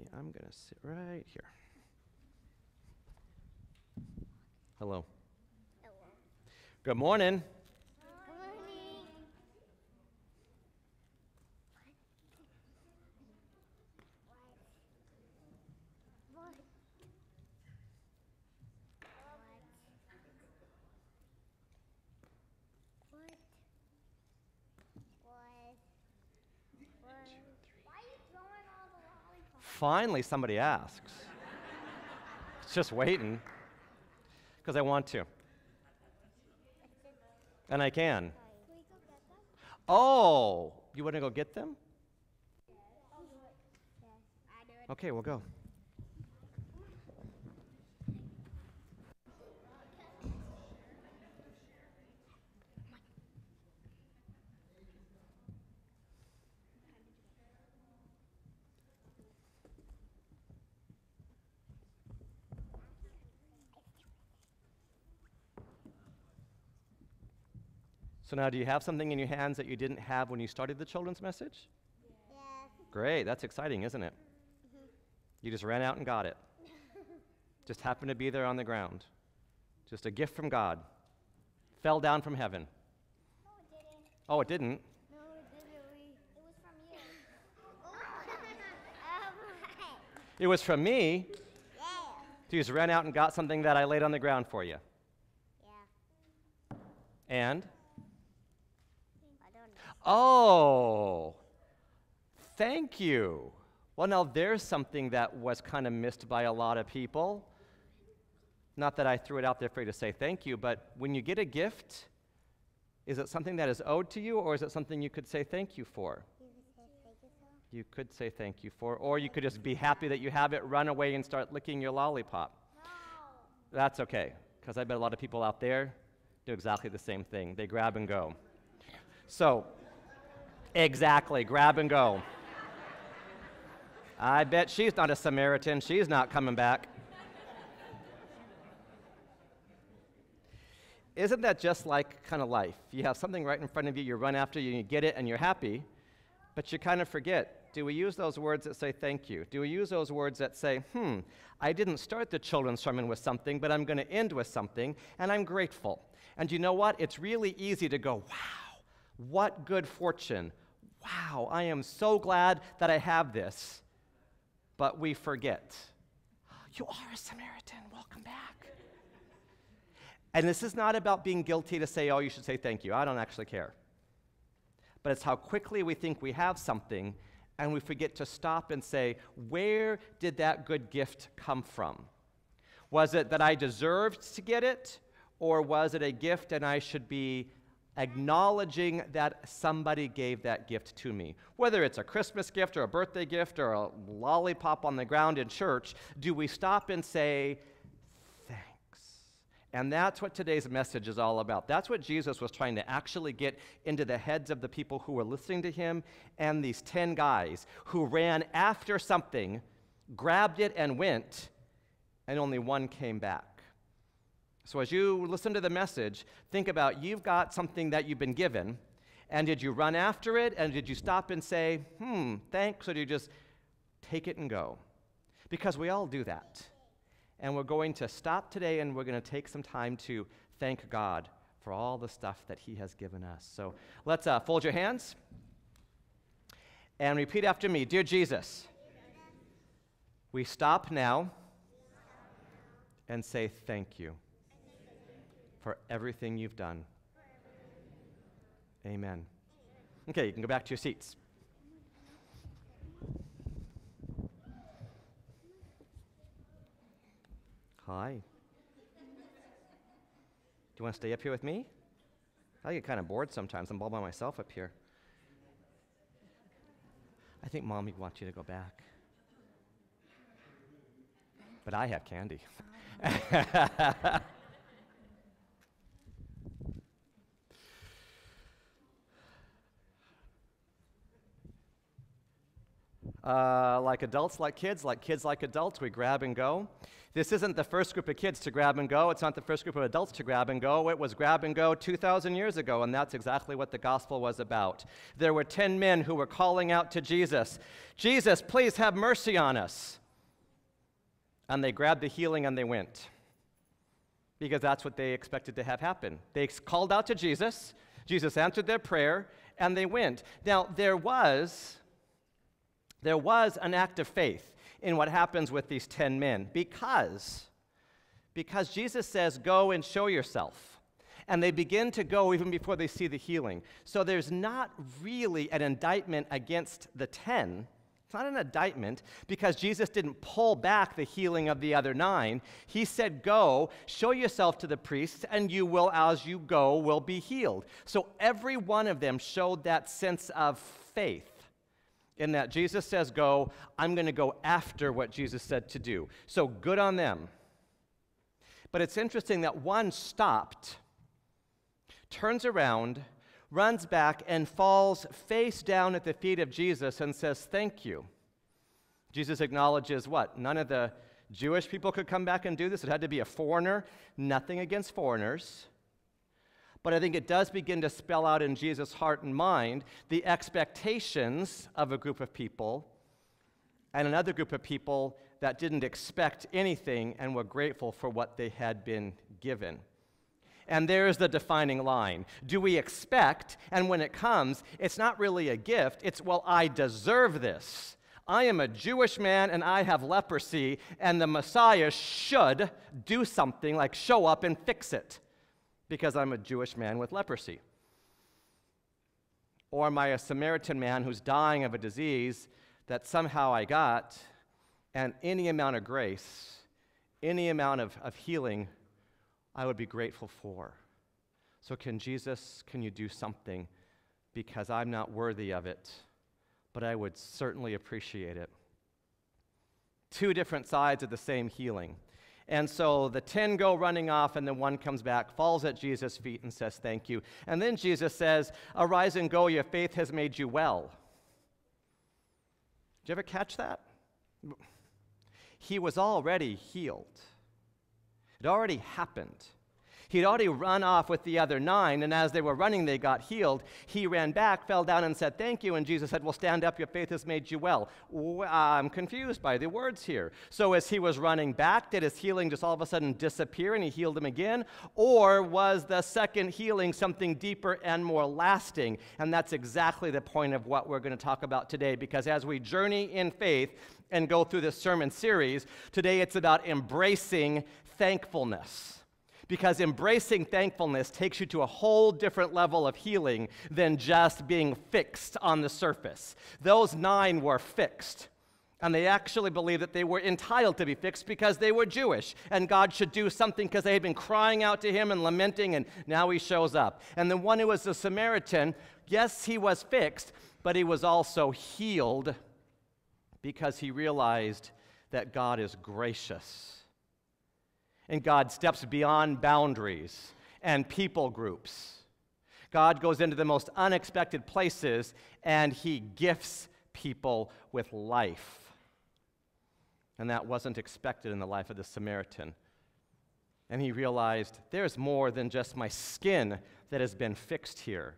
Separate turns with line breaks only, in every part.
Maybe I'm going to sit right here. Hello.
Hello.
Good morning.
Good morning. What? What? What? What? What? Why are you throwing all the lollipops?
Finally, somebody asks. it's just waiting. Because I want to. And I can.
Can we go get them?
Oh, you want to go get them?
Yes. I do it.
Okay, we'll go. So now, do you have something in your hands that you didn't have when you started the children's message?
Yes.
Great, that's exciting, isn't it? Mm-hmm. You just ran out and got it. just happened to be there on the ground. Just a gift from God. Fell down from heaven.
No, it didn't.
Oh, it didn't?
No, it didn't. It was from you. oh
It was from me.
Yeah.
You just ran out and got something that I laid on the ground for you.
Yeah.
And? Oh, thank you. Well, now there's something that was kind of missed by a lot of people. Not that I threw it out there for you to say thank you, but when you get a gift, is it something that is owed to you or is it something you could say thank you for?
You
could say thank you for, or you could just be happy that you have it, run away and start licking your lollipop. That's okay, because I bet a lot of people out there do exactly the same thing. They grab and go. So, exactly, grab and go. I bet she's not a Samaritan. She's not coming back. Isn't that just like kind of life? You have something right in front of you, you run after you, you get it, and you're happy, but you kind of forget. Do we use those words that say thank you? Do we use those words that say, hmm, I didn't start the children's sermon with something, but I'm going to end with something, and I'm grateful? And you know what? It's really easy to go, wow, what good fortune. Wow, I am so glad that I have this. But we forget. You are a Samaritan. Welcome back. And this is not about being guilty to say, oh, you should say thank you. I don't actually care. But it's how quickly we think we have something and we forget to stop and say, where did that good gift come from? Was it that I deserved to get it? Or was it a gift and I should be acknowledging that somebody gave that gift to me? Whether it's a Christmas gift or a birthday gift or a lollipop on the ground in church, do we stop and say, thanks? and that's what today's message is all about. That's what Jesus was trying to actually get into the heads of the people who were listening to him and these 10 guys who ran after something, grabbed it, and went, and only one came back. So as you listen to the message, think about you've got something that you've been given, and did you run after it, and did you stop and say, hmm, thanks, or did you just take it and go? Because we all do that. And we're going to stop today and we're going to take some time to thank God for all the stuff that He has given us. So let's uh, fold your hands and repeat after me Dear Jesus, we stop now and say thank you for everything you've done. Amen. Okay, you can go back to your seats. Hi. Do you want to stay up here with me? I get kind of bored sometimes. I'm all by myself up here. I think mommy wants you to go back. But I have candy. Uh, like adults, like kids, like kids, like adults, we grab and go. This isn't the first group of kids to grab and go. It's not the first group of adults to grab and go. It was grab and go 2,000 years ago, and that's exactly what the gospel was about. There were 10 men who were calling out to Jesus, Jesus, please have mercy on us. And they grabbed the healing and they went because that's what they expected to have happen. They called out to Jesus, Jesus answered their prayer, and they went. Now, there was there was an act of faith in what happens with these 10 men because because Jesus says go and show yourself. And they begin to go even before they see the healing. So there's not really an indictment against the 10 it's not an indictment because Jesus didn't pull back the healing of the other nine. He said, Go, show yourself to the priests, and you will, as you go, will be healed. So every one of them showed that sense of faith in that Jesus says, Go, I'm going to go after what Jesus said to do. So good on them. But it's interesting that one stopped, turns around, runs back and falls face down at the feet of Jesus and says, Thank you. Jesus acknowledges what? None of the Jewish people could come back and do this. It had to be a foreigner. Nothing against foreigners. But I think it does begin to spell out in Jesus' heart and mind the expectations of a group of people and another group of people that didn't expect anything and were grateful for what they had been given. And there's the defining line. Do we expect, and when it comes, it's not really a gift, it's, well, I deserve this. I am a Jewish man and I have leprosy, and the Messiah should do something like show up and fix it because I'm a Jewish man with leprosy. Or am I a Samaritan man who's dying of a disease that somehow I got, and any amount of grace, any amount of, of healing I would be grateful for. So, can Jesus, can you do something? Because I'm not worthy of it, but I would certainly appreciate it. Two different sides of the same healing. And so the 10 go running off, and then one comes back, falls at Jesus' feet, and says, Thank you. And then Jesus says, Arise and go, your faith has made you well. Did you ever catch that? He was already healed. It already happened. He'd already run off with the other nine, and as they were running, they got healed. He ran back, fell down, and said, Thank you. And Jesus said, Well, stand up, your faith has made you well. I'm confused by the words here. So, as he was running back, did his healing just all of a sudden disappear and he healed him again? Or was the second healing something deeper and more lasting? And that's exactly the point of what we're going to talk about today, because as we journey in faith, and go through this sermon series. Today it's about embracing thankfulness. Because embracing thankfulness takes you to a whole different level of healing than just being fixed on the surface. Those nine were fixed. And they actually believed that they were entitled to be fixed because they were Jewish. And God should do something because they had been crying out to him and lamenting, and now he shows up. And the one who was a Samaritan, yes, he was fixed, but he was also healed because he realized that God is gracious and God steps beyond boundaries and people groups. God goes into the most unexpected places and he gifts people with life. And that wasn't expected in the life of the Samaritan. And he realized there's more than just my skin that has been fixed here.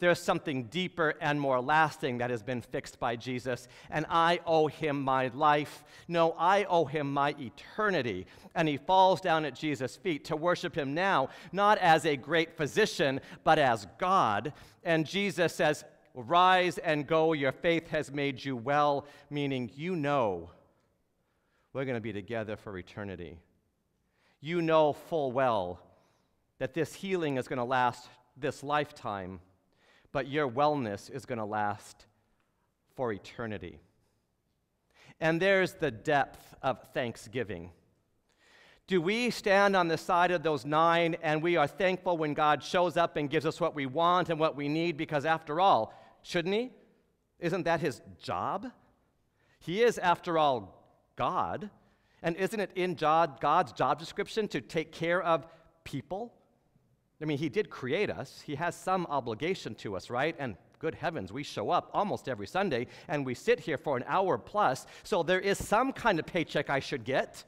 There's something deeper and more lasting that has been fixed by Jesus, and I owe him my life. No, I owe him my eternity. And he falls down at Jesus' feet to worship him now, not as a great physician, but as God. And Jesus says, Rise and go, your faith has made you well, meaning you know we're going to be together for eternity. You know full well that this healing is going to last this lifetime but your wellness is going to last for eternity. And there's the depth of thanksgiving. Do we stand on the side of those nine and we are thankful when God shows up and gives us what we want and what we need? Because after all, shouldn't He? Isn't that His job? He is, after all, God. And isn't it in God's job description to take care of people? I mean, He did create us, He has some obligation to us, right? And good heavens, we show up almost every Sunday and we sit here for an hour plus, so there is some kind of paycheck I should get.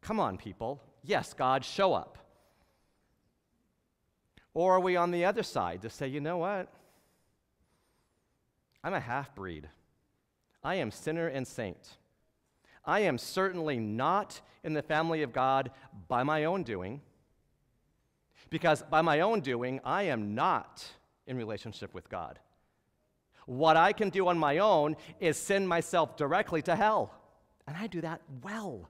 Come on, people. Yes, God, show up. Or are we on the other side to say, you know what? I'm a half breed. I am sinner and saint. I am certainly not in the family of God by my own doing, because by my own doing, I am not in relationship with God. What I can do on my own is send myself directly to hell, and I do that well.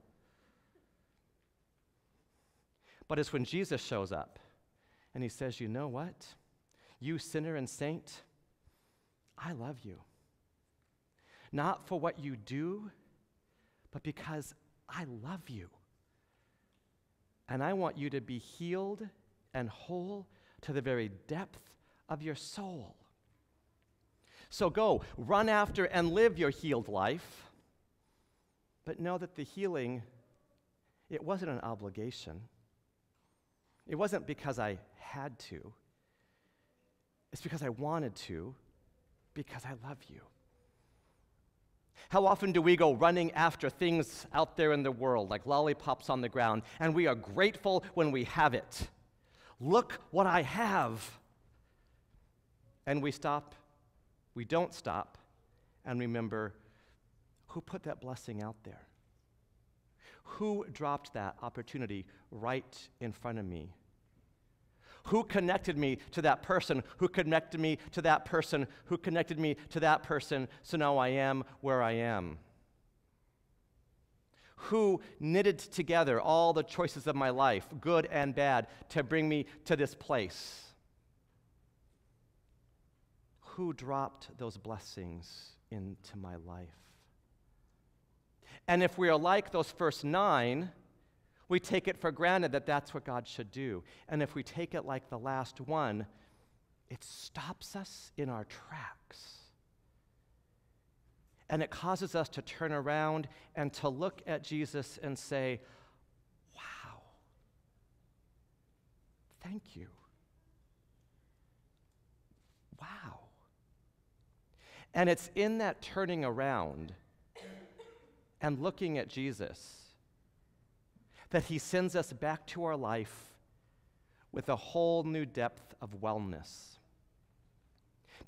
But it's when Jesus shows up and he says, You know what? You sinner and saint, I love you. Not for what you do, but because I love you. And I want you to be healed and whole to the very depth of your soul. So go, run after and live your healed life, but know that the healing, it wasn't an obligation. It wasn't because I had to, it's because I wanted to, because I love you. How often do we go running after things out there in the world, like lollipops on the ground, and we are grateful when we have it? Look what I have. And we stop, we don't stop, and remember who put that blessing out there? Who dropped that opportunity right in front of me? Who connected me to that person? Who connected me to that person? Who connected me to that person? So now I am where I am. Who knitted together all the choices of my life, good and bad, to bring me to this place? Who dropped those blessings into my life? And if we are like those first nine, we take it for granted that that's what God should do. And if we take it like the last one, it stops us in our tracks. And it causes us to turn around and to look at Jesus and say, Wow, thank you. Wow. And it's in that turning around and looking at Jesus that He sends us back to our life with a whole new depth of wellness.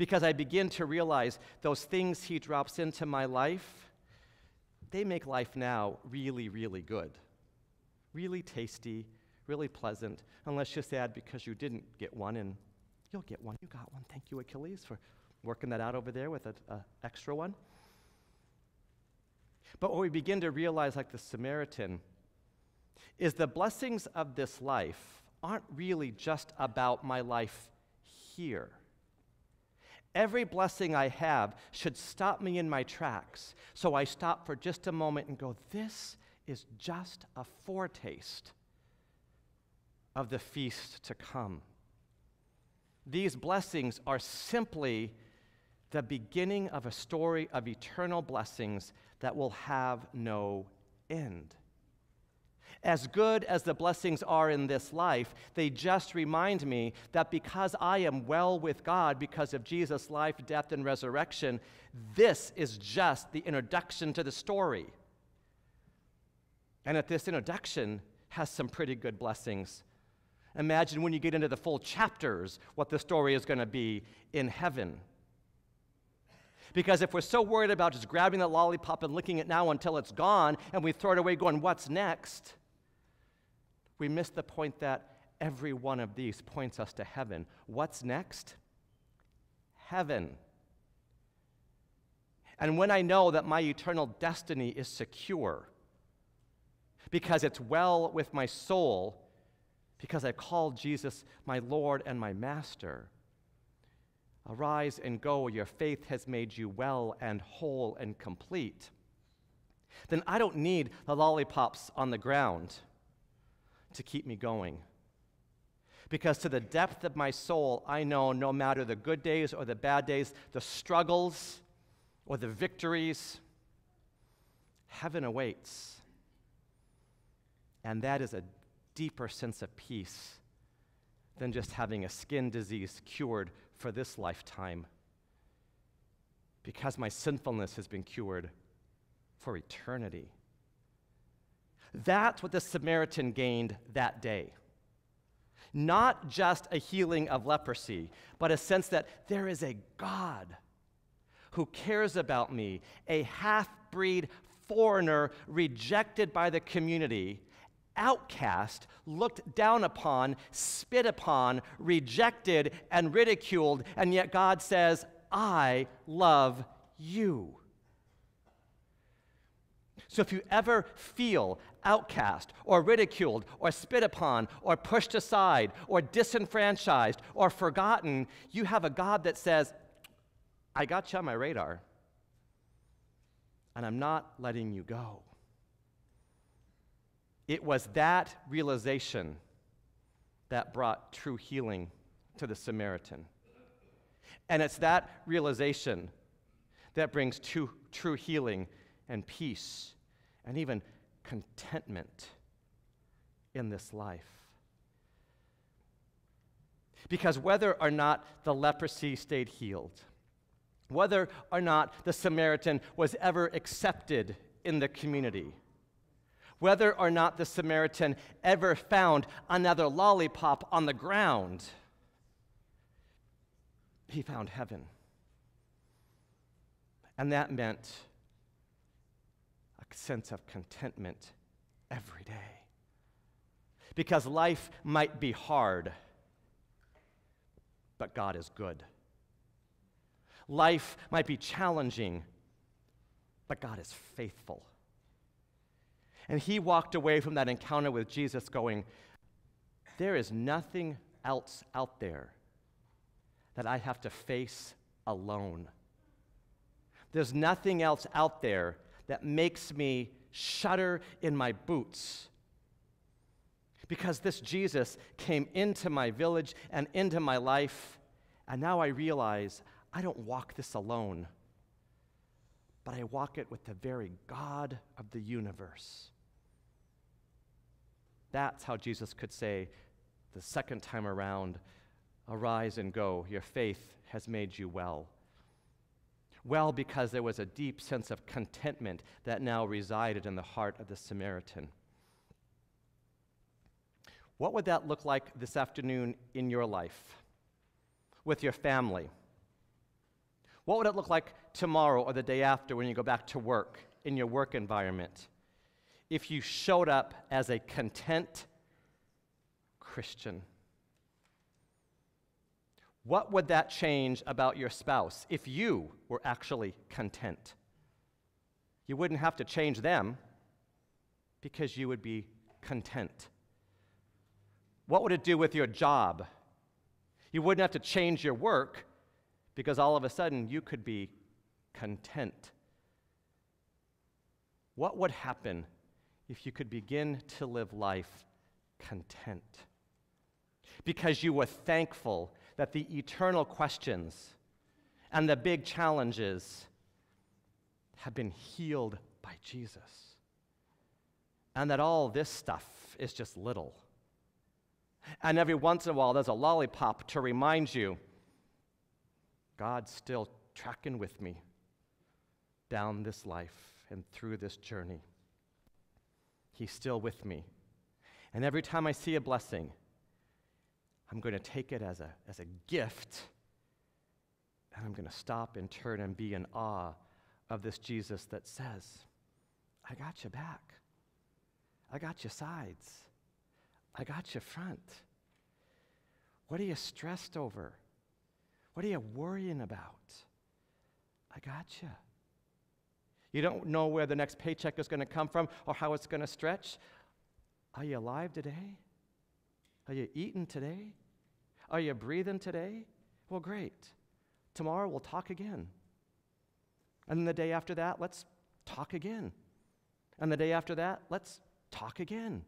Because I begin to realize those things He drops into my life, they make life now really, really good. Really tasty, really pleasant, unless you're sad because you didn't get one and you'll get one. You got one. Thank you, Achilles, for working that out over there with an extra one. But what we begin to realize, like the Samaritan, is the blessings of this life aren't really just about my life here. Every blessing I have should stop me in my tracks. So I stop for just a moment and go, This is just a foretaste of the feast to come. These blessings are simply the beginning of a story of eternal blessings that will have no end. As good as the blessings are in this life, they just remind me that because I am well with God because of Jesus' life, death, and resurrection, this is just the introduction to the story. And that this introduction has some pretty good blessings. Imagine when you get into the full chapters what the story is going to be in heaven. Because if we're so worried about just grabbing the lollipop and licking it now until it's gone, and we throw it away going, What's next? We miss the point that every one of these points us to heaven. What's next? Heaven. And when I know that my eternal destiny is secure, because it's well with my soul, because I call Jesus my Lord and my Master, arise and go, your faith has made you well and whole and complete, then I don't need the lollipops on the ground to keep me going. Because to the depth of my soul, I know no matter the good days or the bad days, the struggles or the victories, heaven awaits. And that is a deeper sense of peace than just having a skin disease cured for this lifetime because my sinfulness has been cured for eternity. That's what the Samaritan gained that day. Not just a healing of leprosy, but a sense that there is a God who cares about me, a half breed foreigner rejected by the community, outcast, looked down upon, spit upon, rejected, and ridiculed, and yet God says, I love you. So if you ever feel outcast or ridiculed or spit upon or pushed aside or disenfranchised or forgotten, you have a God that says, I got you on my radar, and I'm not letting you go. It was that realization that brought true healing to the Samaritan. And it's that realization that brings true, true healing and peace and even contentment in this life. Because whether or not the leprosy stayed healed, whether or not the Samaritan was ever accepted in the community, whether or not the Samaritan ever found another lollipop on the ground, he found heaven. And that meant sense of contentment every day. Because life might be hard, but God is good. Life might be challenging, but God is faithful. And he walked away from that encounter with Jesus going, There is nothing else out there that I have to face alone. There's nothing else out there that makes me shudder in my boots. Because this Jesus came into my village and into my life, and now I realize I don't walk this alone, but I walk it with the very God of the universe. That's how Jesus could say the second time around, Arise and go, your faith has made you well. Well, because there was a deep sense of contentment that now resided in the heart of the Samaritan. What would that look like this afternoon in your life, with your family? What would it look like tomorrow or the day after when you go back to work, in your work environment, if you showed up as a content Christian? What would that change about your spouse if you were actually content? You wouldn't have to change them because you would be content. What would it do with your job? You wouldn't have to change your work because all of a sudden you could be content. What would happen if you could begin to live life content? Because you were thankful that the eternal questions and the big challenges have been healed by Jesus. And that all this stuff is just little. And every once in a while, there's a lollipop to remind you God's still tracking with me down this life and through this journey. He's still with me. And every time I see a blessing, I'm going to take it as a, as a gift, and I'm going to stop and turn and be in awe of this Jesus that says, I got you back. I got you sides. I got you front. What are you stressed over? What are you worrying about? I got you. You don't know where the next paycheck is going to come from or how it's going to stretch. Are you alive today? Are you eating today? Are you breathing today? Well, great. Tomorrow we'll talk again. And then the day after that, let's talk again. And the day after that, let's talk again.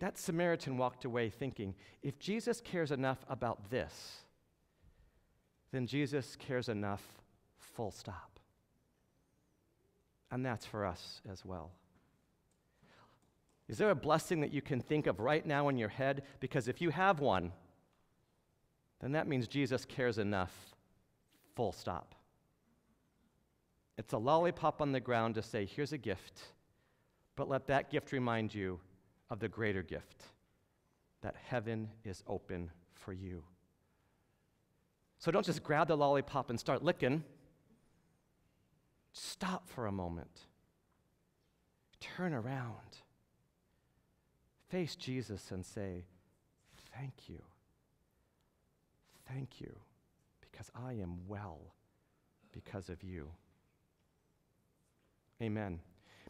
That Samaritan walked away thinking if Jesus cares enough about this, then Jesus cares enough, full stop. And that's for us as well. Is there a blessing that you can think of right now in your head? Because if you have one, then that means Jesus cares enough full stop. It's a lollipop on the ground to say, here's a gift, but let that gift remind you of the greater gift that heaven is open for you. So don't just grab the lollipop and start licking. Stop for a moment. Turn around. Face Jesus and say, Thank you. Thank you, because I am well because of you. Amen.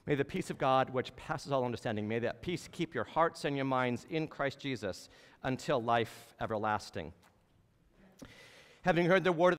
May the peace of God, which passes all understanding, may that peace keep your hearts and your minds in Christ Jesus until life everlasting. Having heard the word